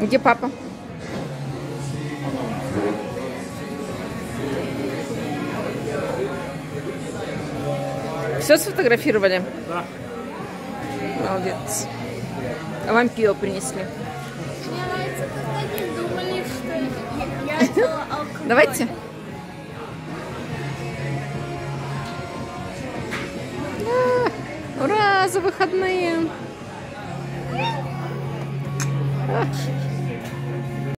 Где папа? Все сфотографировали? Да. Молодец. А вам пиво принесли. Давайте. А, Ура, за выходные. А,